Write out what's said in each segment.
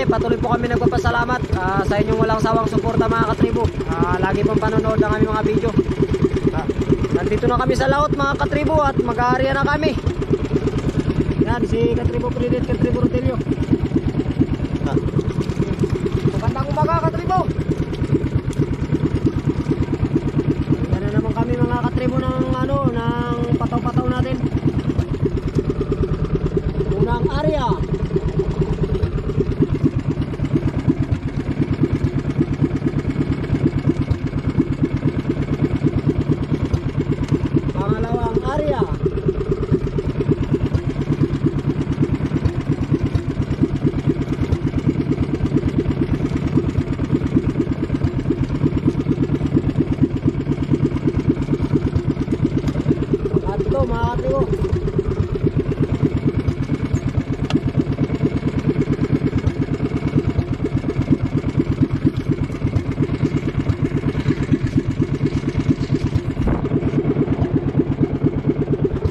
Syempre, patuloy po kami nagpapasalamat ah, sa inyong walang sawang suporta mga katribo. Ah, lagi pong panonood ng aming mga video. Ah, nandito na kami sa laot mga katribo at mag-aarya na kami. Yan, si Katribo Predit, Katribo Rotelio. Ah. Magandang umaga katribo. Yan na naman kami mga katribo ng ano, ng pataw-pataw natin. Unang area. Pangalawang area. Pangatlo mga katribo.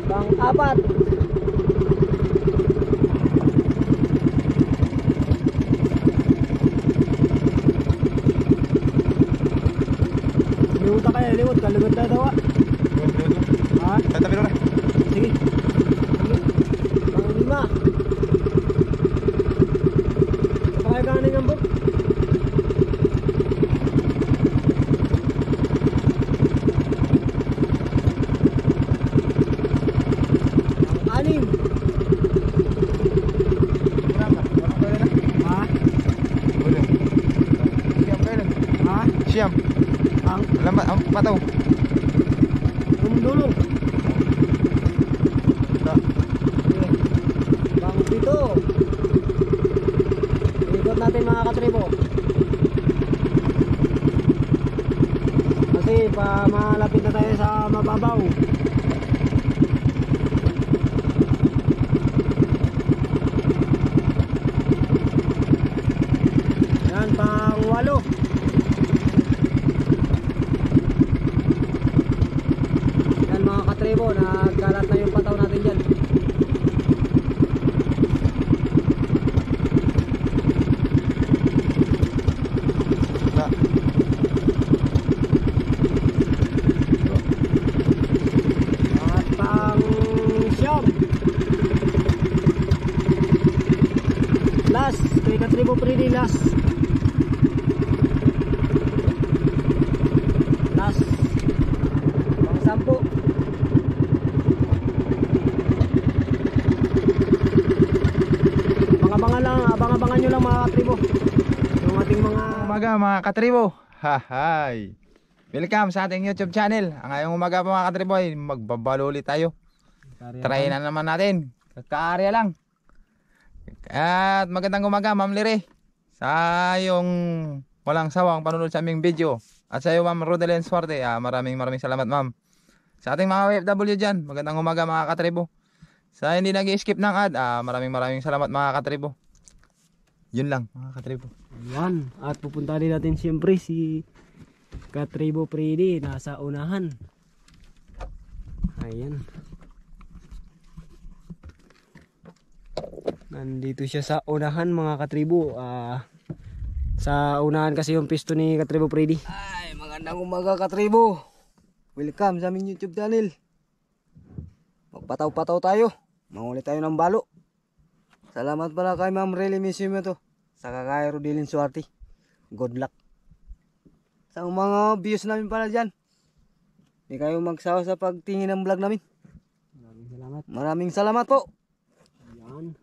Pang-apat. Liwot ka kaya, liwot. Kalugod na daw ah. Ha? Tatabi na. Sige. Sige. Pang-lima. Kapag kaning ang book. Pang-anim. Ha? Ha? Siyam. Ang Lambat ang pataw. Tumdulong. Bang dito. Ikot natin mga katribo. Kasi pa malapit na tayo sa mababaw. Yan, pang walo. Yan mga katribo, nagkalat na yung pataw natin dyan. Na. At pang siyam. Last, kay katribo pretty last. Last. Pang sampu. Abang-abangan lang, abang-abangan nyo lang mga katribo. Yung ating mga... Umaga mga katribo. Hahay. Welcome sa ating YouTube channel. Ang ngayong umaga po mga katribo ay magbabalo ulit tayo. Try na naman natin. Kakaarya lang. At magandang umaga Ma'am Lire. Sa yung walang sawang panunod sa aming video. At sa iyo Ma'am Rodelyn Suarte. Ah, maraming maraming salamat Ma'am. Sa ating mga OFW dyan. Magandang umaga mga katribo. Sa hindi nag-skip ng ad. Ah, maraming maraming salamat mga katribo. Yun lang mga katribo. Yan. At pupunta din natin siyempre si Katribo Freddy nasa unahan. Ayan. Nandito siya sa unahan mga katribo. Ah, sa unahan kasi yung pisto ni Katribo Freddy. Ay, magandang umaga Katribo. Welcome sa aming YouTube channel. Magpataw-pataw tayo. Manguli tayo ng balo. Salamat pala kay Ma'am Relly Misimo to. Sa kakay Rodilin Suarte. Good luck. Sa mga views namin pala dyan. Hindi kayo magsawa sa pagtingin ng vlog namin. Maraming salamat. Maraming salamat po. Yan.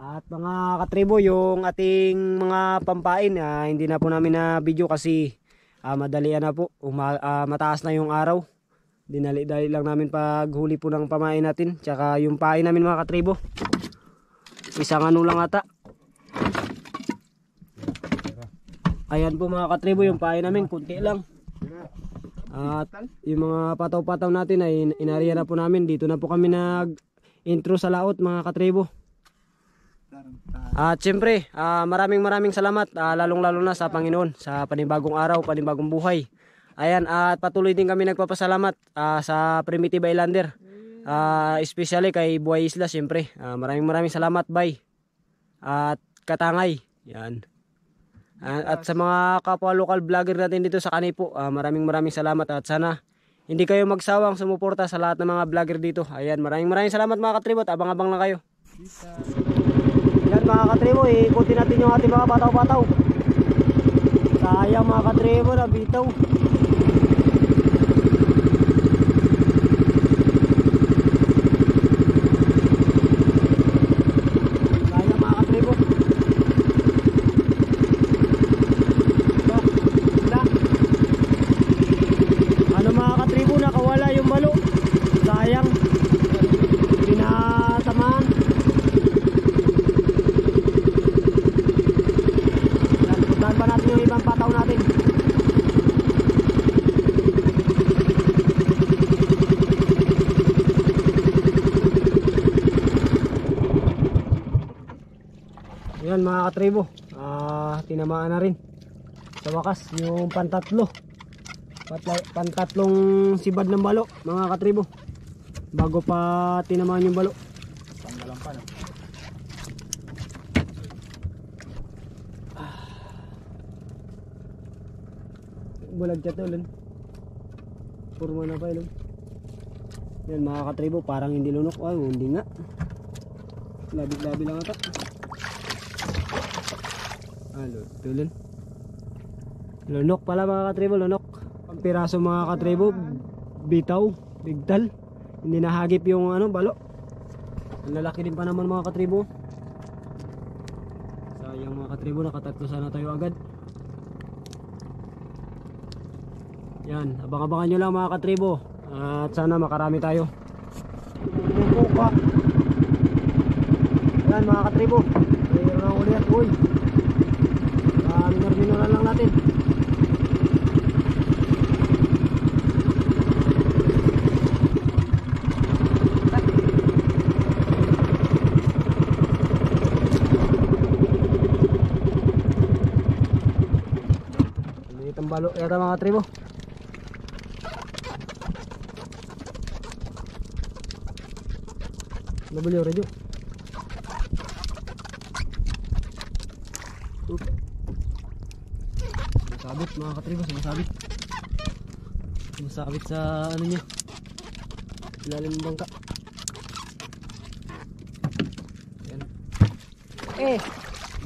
At mga katribo, yung ating mga pampain, ah, hindi na po namin na video kasi ah, madalian na po. Uma, ah, mataas na yung araw. Dinali-dali lang namin paghuli po ng pamain natin. Tsaka yung pain namin mga katribo. Isang ano lang ata. Ayan po mga katribo yung pain namin. Kunti lang. At yung mga pataw-pataw natin ay inariya na po namin. Dito na po kami nag intro sa laot mga katribo. At siyempre, ah, maraming maraming salamat ah, lalong-lalo na sa Panginoon sa panibagong araw, panibagong buhay. Ayan, at patuloy din kami nagpapasalamat ah, sa Primitive Islander. Ah, especially kay Buhay Isla, siyempre. Ah, maraming maraming salamat, Bay. At Katangay. Yan. Ah, at sa mga kapwa local vlogger natin dito sa Kanipo, ah, maraming maraming salamat at sana hindi kayo magsawang sumuporta sa lahat ng mga vlogger dito. Ayan, maraming maraming salamat mga katribot. Abang-abang lang kayo. Yan mga katribo, ikutin natin yung ating mga bataw-bataw. Sayang mga katribo na bitaw. Sayang mga katribo. Ba, wala. Ano mga katribo, nakawala yung balo. Sayang. Pinatamaan. Yan, puntahan pa natin yung ibang pataw natin. Yan mga katribo, ah, tinamaan na rin. Sa wakas, yung pantatlo. Pantatlong sibad ng balo, mga katribo. Bago pa tinamaan yung balo. Tanggalan pa no. bulag siya tol. Purma na pa yun. Yan mga katribo, parang hindi lunok. Ay, hindi nga. Labi-labi lang ata. Ano, tulin. Lunok pala mga katribo, lunok. Ang piraso mga katribo, bitaw, bigtal. Hindi nahagip yung ano, balo. Ang lalaki din pa naman mga katribo. Sayang mga katribo, nakatatlo sana tayo agad. Yan, abang-abangan nyo lang mga katribo. At sana makarami tayo. Yan mga katribo. Na ulit. Uy. Uh, minar lang natin. Maliit ang balo yata mga katribo. Nabuli yung radyo. Sumasabit mga katribo, sumasabit. Sumasabit sa ano niya. Ilalim ng bangka. Yan. Eh!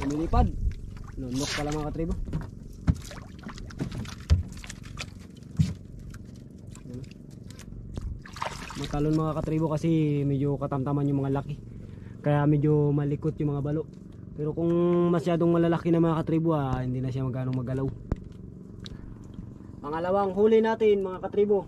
Lumilipad. Lunok pala mga katribo. Matalon mga katribo kasi medyo katamtaman yung mga laki. Kaya medyo malikot yung mga balo. Pero kung masyadong malalaki na mga katribo ah, hindi na siya magano magalaw. Pangalawang huli natin mga katribo.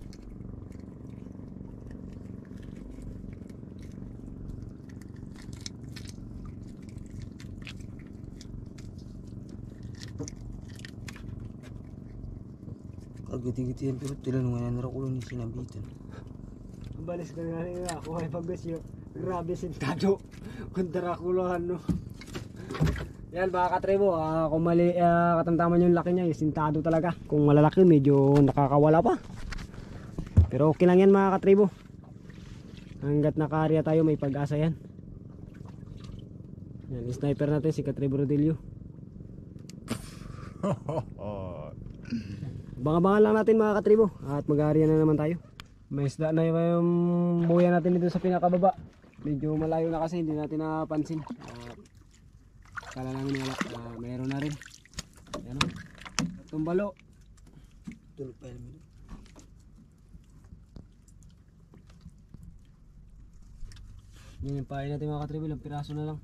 Kagiti-giti yan pero tila nung nga ulo ni sinabitan. Balis ka nga rin ako ay pagkasyo. Grabe sintado. Kung darakulahan no. Yan mga katribo, ah, kung mali, ah, katamtaman yung laki niya, sintado talaga. Kung malalaki, medyo nakakawala pa. Pero okay lang yan mga katribo. Hanggat nakaarya tayo, may pag-asa yan. Yan, sniper natin si Katribo Rodillo. Banga-bangan lang natin mga katribo at mag-aarya na naman tayo. May isda na yung buya natin dito sa pinakababa. Medyo malayo na kasi hindi natin napansin. At kala namin wala. Ah, mayroon na rin. Yan o. Tumbalo. Tulog pa yan. Yan yung pahay natin mga katribo. Ilang piraso na lang.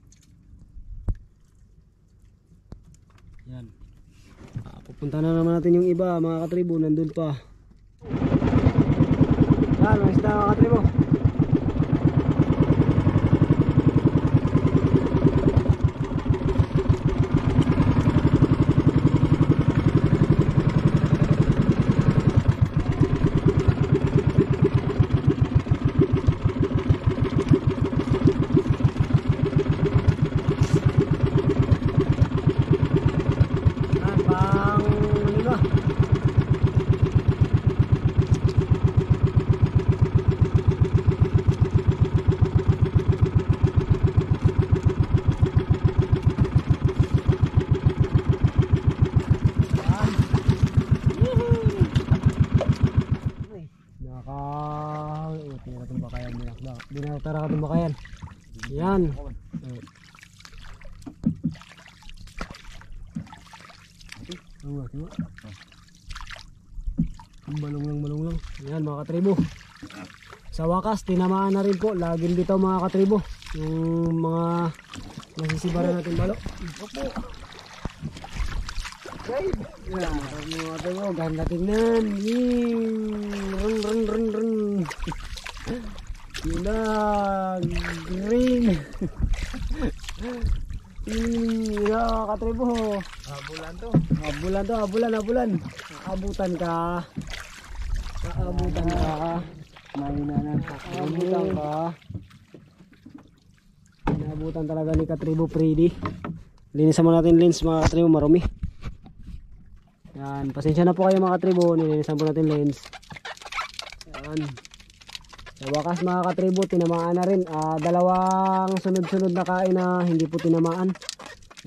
Yan. Ah, pupunta na naman natin yung iba mga katribo. Nandun pa. Yan, mga isda mga katribo. Oo, diba? Balong lang, balong lang. Yan mga katribo. Sa wakas, tinamaan na rin po. Laging bitaw mga katribo. Yung mga nasisibaran natin balo. Opo. Okay. Yan, mga. Ganda tingnan. Ying. Run, run, run, run. Yun na. Green. Ya, katribo. Bulan to. Abulan to, abulan, abulan. Abutan ka. Aabutan ka. Mahina na. Aabutan ka. Naabutan talaga ni Katribo Freddy. Linisan mo natin lens mga katribo marumi. Yan, pasensya na po kayo mga katribo. Nilinisan po natin lens. Yan. Sa wakas mga katribo, tinamaan na rin. Ah, dalawang sunod-sunod na kain na hindi po tinamaan.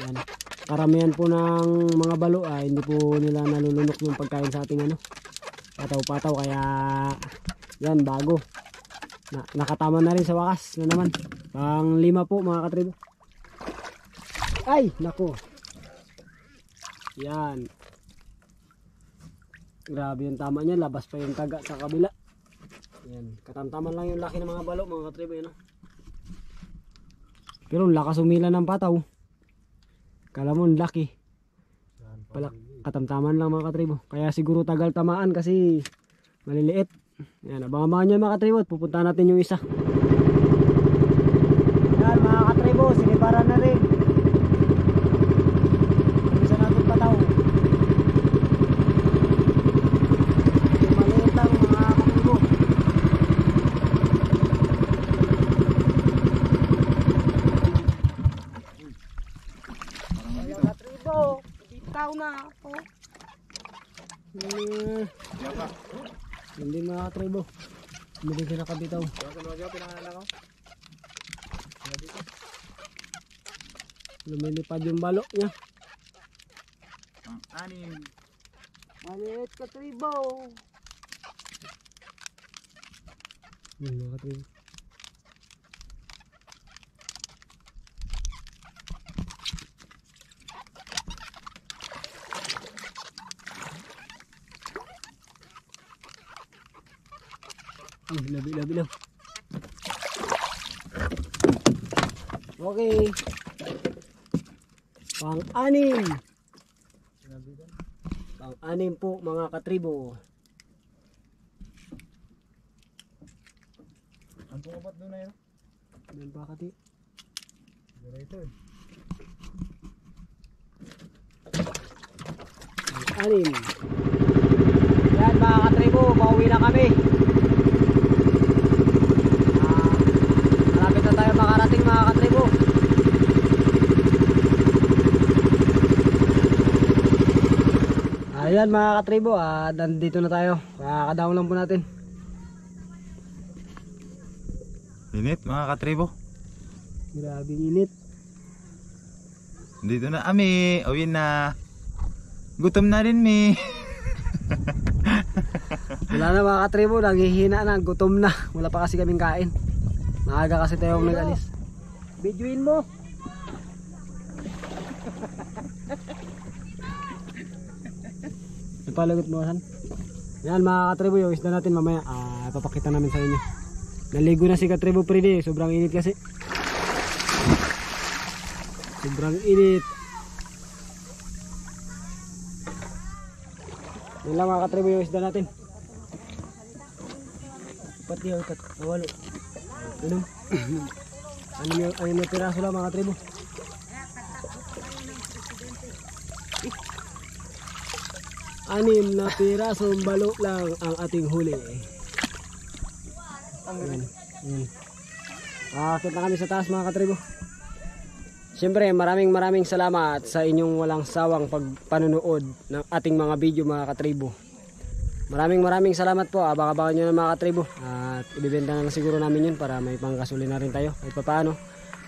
Yan. Karamihan po ng mga balo ah, hindi po nila nalulunok yung pagkain sa ating ano. Pataw-pataw kaya yan bago. Na, nakatama na rin sa wakas na naman. Pang lima po mga katribo. Ay, nako. Yan. Grabe yung tama niya, labas pa yung taga sa kabila. Yan, katamtaman lang yung laki ng mga balo mga katribo yan. oh. Pero lakas umila ng pataw. Kala mo laki. Pala, katamtaman lang mga katribo. Kaya siguro tagal tamaan kasi maliliit. Yan, abangan nyo mga katribo at pupunta natin yung isa. Yan mga katribo, siniparan na rin. Yung Isa natin pataw. Yung maliit lang mga katribo. Mga katribo, na ako. Hmm. Hindi mga katribo. Hindi siya nakabitaw. Lumilipad yung balok niya. Ang anim. Maliit katribo. Yun mga katribo. Labi labi lang. Okay. Pang-anim. Pang-anim po mga katribo. Ang tumapat doon na yun. Ano ba kati? Pang-anim. Yan mga katribo, pauwi na kami. Ah, malapit na tayo makarating mga katribo. Ayan mga katribo, ah, nandito na tayo. Kakadaon lang po natin. Init mga katribo. Grabe init. Dito na kami. Uwi na. Gutom na rin mi. Wala na mga katribo, nanghihina na, gutom na. Wala pa kasi kaming kain. Maaga kasi tayo nag-alis. Bidyuin mo. Ipalagot mo san? Yan mga katribo, yung isda natin mamaya, ah, papakita namin sa inyo. Naligo na si katribo Pride, sobrang init kasi. Sobrang init. Yan lang mga katribo yung isda natin. Pati yung kat. Ano? ano yung, ano yung piraso lang mga tribo? Anim na pirasong balo lang ang ating huli. Ang galing. Akit na kami sa taas mga katribo. Siyempre maraming maraming salamat sa inyong walang sawang pagpanonood ng ating mga video mga katribo. Maraming maraming salamat po. Abang-abangan nyo na mga katribo. At ibibenta na lang siguro namin yun para may pangkasuli na rin tayo kahit papaano.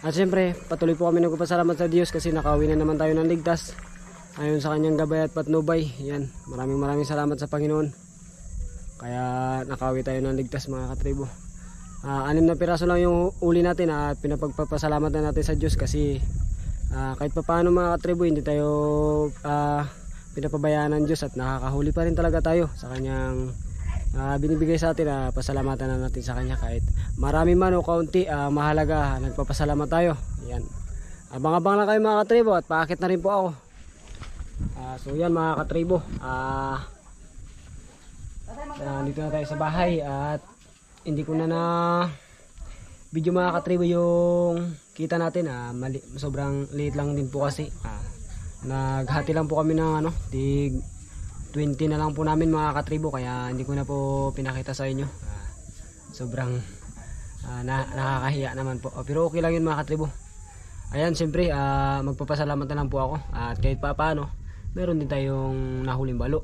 At siyempre, patuloy po kami nagpapasalamat sa Diyos kasi nakauwi na naman tayo ng ligtas. Ayon sa kanyang gabay at patnubay. Yan, maraming maraming salamat sa Panginoon. Kaya nakauwi tayo ng ligtas mga katribo. Ah, anim na piraso lang yung uli natin at pinapagpapasalamat na natin sa Diyos kasi ah, kahit pa mga katribo hindi tayo ah, pinapabayaan ng Diyos at nakakahuli pa rin talaga tayo sa kanyang ah, binibigay sa atin ah, pasalamatan na natin sa kanya kahit marami man o kaunti ah, mahalaga nagpapasalamat tayo yan abang-abang lang kayo mga katribo at paakit na rin po ako Ah, so yan mga katribo. Ah Ah, dito na tayo sa bahay at hindi ko na na video mga katribo yung kita natin. Ah, mali, sobrang liit lang din po kasi. Ah, naghati lang po kami ng ano tig 20 na lang po namin mga katribo kaya hindi ko na po pinakita sa inyo. Ah, sobrang ah, na, nakakahiya naman po. Oh, pero okay lang yun mga katribo. Ayan siyempre ah, magpapasalamat na lang po ako. At kahit pa paano meron din tayong nahuling balo.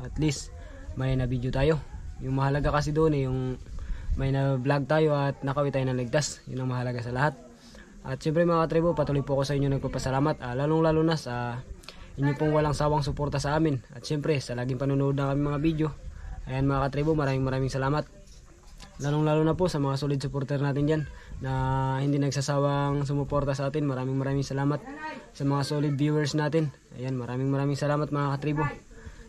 At least may na video tayo. Yung mahalaga kasi doon eh yung may na vlog tayo at nakawit tayo ng ligtas. Yun ang mahalaga sa lahat. At siyempre mga katribo patuloy po ako sa inyo nagpapasalamat ah, lalong lalo na sa inyo pong walang sawang suporta sa amin. At siyempre sa laging panonood ng aming mga video. Ayan mga katribo maraming maraming salamat. Lalong lalo na po sa mga solid supporter natin dyan na hindi nagsasawang sumuporta sa atin. Maraming maraming salamat sa mga solid viewers natin. Ayan maraming maraming salamat mga katribo.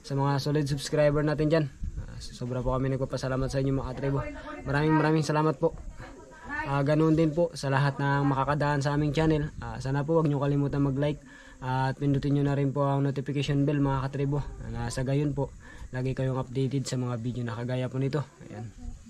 Sa mga solid subscriber natin dyan. Ah, sobra po kami nagpapasalamat sa inyo mga katribo. Maraming maraming salamat po. Ah, ganoon din po sa lahat ng makakadaan sa aming channel. Ah, sana po huwag nyo kalimutan mag like at pindutin nyo na rin po ang notification bell mga katribo. Na sa gayon po lagi kayong updated sa mga video na kagaya po nito. Ayan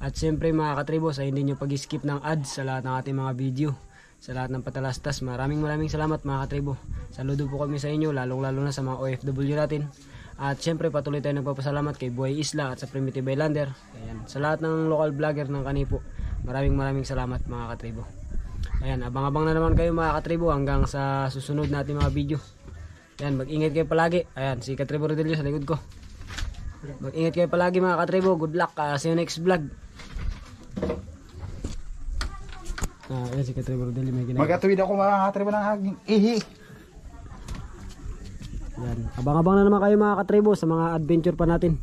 at siyempre mga katribo sa hindi nyo pag-skip ng ads sa lahat ng ating mga video sa lahat ng patalastas maraming maraming salamat mga katribo saludo po kami sa inyo lalong lalo na sa mga OFW natin at siyempre patuloy tayo nagpapasalamat kay Buhay Isla at sa Primitive Islander Ayan. sa lahat ng local vlogger ng Kanipo maraming maraming salamat mga katribo Ayan, abang-abang na naman kayo mga katribo hanggang sa susunod natin mga video. Ayan, mag-ingat kayo palagi. Ayan, si Katribo Rodelio sa likod ko. Mag-ingat kayo palagi mga katribo. Good luck. Ah, see you next vlog. Ah, ayan si Katribo Rodelio may ginagawa. Magatuwid ako mga katribo ng aking ihi. Ayan, abang-abang na naman kayo mga katribo sa mga adventure pa natin.